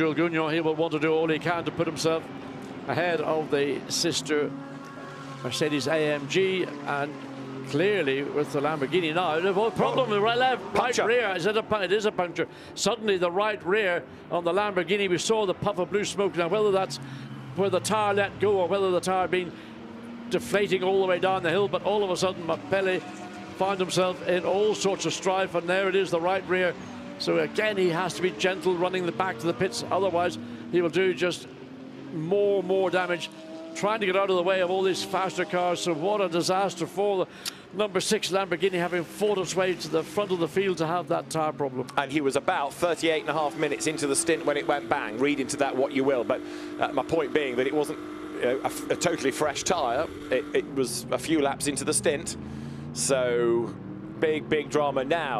Gounon, he will want to do all he can to put himself ahead of the sister Mercedes AMG and clearly with the Lamborghini now. The problem with the right left right rear is it, a, it is a puncture. Suddenly the right rear on the Lamborghini, we saw the puff of blue smoke. Now whether that's where the tire let go or whether the tire been deflating all the way down the hill, but all of a sudden Mapelli found himself in all sorts of strife and there it is, the right rear. So again, he has to be gentle running the back to the pits. Otherwise, he will do just more, more damage trying to get out of the way of all these faster cars. So what a disaster for the number six Lamborghini having fought its way to the front of the field to have that tyre problem. And he was about 38 and a half minutes into the stint when it went bang. Read into that what you will. But uh, my point being that it wasn't a, a, totally fresh tyre. It, it was a few laps into the stint. So big, big drama now.